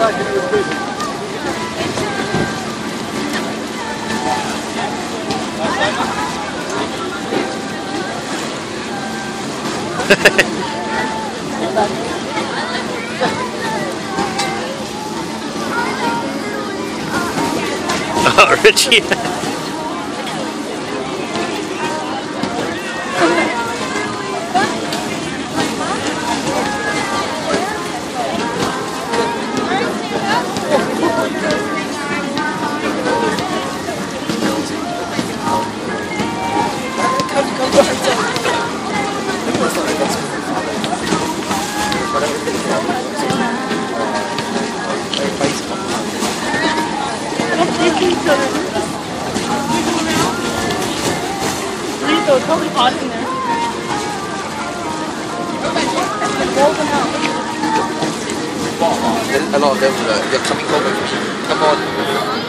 back and he was oh, Richie. It's totally hot in there. A lot of them you're coming me. Come on.